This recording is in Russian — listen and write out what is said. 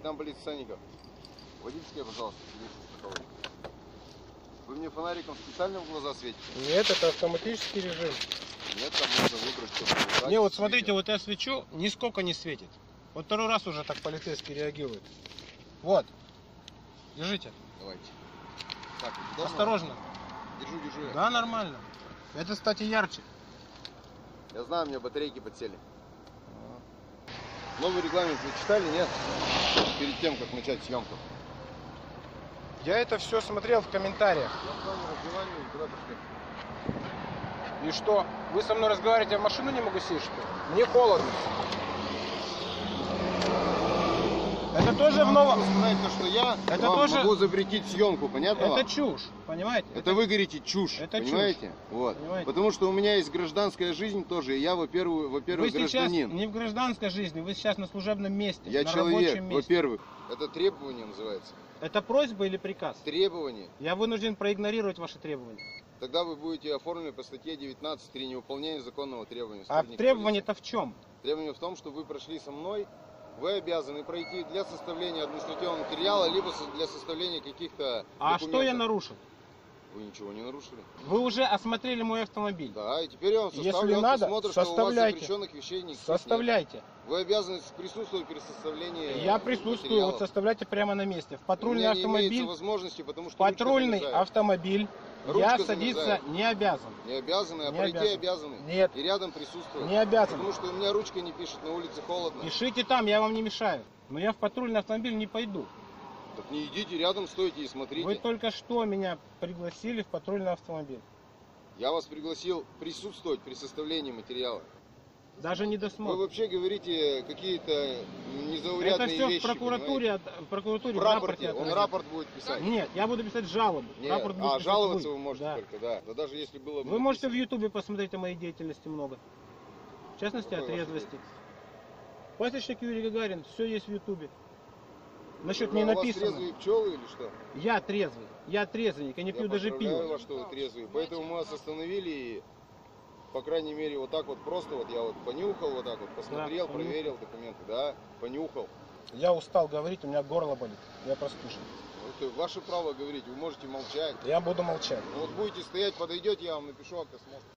Капитан полиции Санников. Водительское, пожалуйста. Вы мне фонариком специально в глаза светите? Нет, это автоматический режим. Нет, там можно выбрать, убрать Не, вот смотрите, вот я свечу, нисколько не светит. Вот второй раз уже так полицейский реагирует. Вот. Держите. Давайте. Так, удобно? Осторожно. Держу, держу я. Да, нормально. Это, кстати, ярче. Я знаю, у меня батарейки подсели. Новый регламент вы читали, нет? Перед тем, как начать съемку. Я это все смотрел в комментариях. Я с вами разговариваю, куда пошли? И что? Вы со мной разговариваете, я в машину не могу сесть, что ли? Мне холодно. Это тоже в новом... Сказать то, что я Это вам тоже- могу запретить съемку, понятно Это вам? чушь, понимаете? Это вы говорите чушь, Это чушь. понимаете? Вот. Понимаете? Потому что у меня есть гражданская жизнь тоже, и я, во-первых, Вы во-первых, сейчас гражданин. не в гражданской жизни, вы сейчас на служебном месте, Я на человек, рабочем месте. во-первых. Это требование называется. Это просьба или приказ? Требование. Я вынужден проигнорировать ваши требования. Тогда вы будете оформлены по статье 19 при невыполнении законного требования. А требование-то в чем? Требование в том, что вы прошли со мной, вы обязаны пройти для составления административного материала, либо для составления каких-то А документов. что я нарушил? Вы ничего не нарушили. Вы уже осмотрели мой автомобиль. Да, и теперь я вам Если составлю надо, осмотр, что у вас запрещенных вещей никаких нет. Составляйте. Вы обязаны присутствовать при составлении Я присутствую, материалов. вот составляйте прямо на месте. В патрульный автомобиль, возможности, потому что патрульный автомобиль Ручка я замерзает. садиться не обязан. Не обязаны, а Не пройти обязан. обязаны. Нет. И рядом присутствовать. Не обязан. Потому что у меня ручка не пишет, на улице холодно. Пишите там, я вам не мешаю. Но я в патрульный автомобиль не пойду. Так не идите рядом, стойте и смотрите. Вы только что меня пригласили в патрульный автомобиль. Я вас пригласил присутствовать при составлении материала. Даже не Вы досмотр. вообще говорите какие-то незаурядные Это все вещи. в прокуратуре, от- в прокуратуре? В в рапорте. Он рапорт будет писать. Нет, я буду писать жалобу. Нет. Рапорт будет А, писать жаловаться вы можете Да. только, да. Да даже если было бы Вы можете в написано. Ютубе посмотреть о моей деятельности много. В частности, о Какой вашей трезвости. Пасечник Юрий Гагарин, все есть в Ютубе. Насчет Вы- не а у вас написано. трезвые пчелы или что? Я трезвый. Я трезвенник, я не пью даже пиво. вас, что вы трезвые. Поэтому мы вас остановили и, по крайней мере, вот так вот просто, вот я вот понюхал, вот так вот посмотрел, понюхал. проверил документы, да, понюхал. Я устал говорить, у меня горло болит. Я простужен. Это ваше право говорить, вы можете молчать. Я буду молчать. Ну вот будете стоять, подойдете, я вам напишу акт осмотра.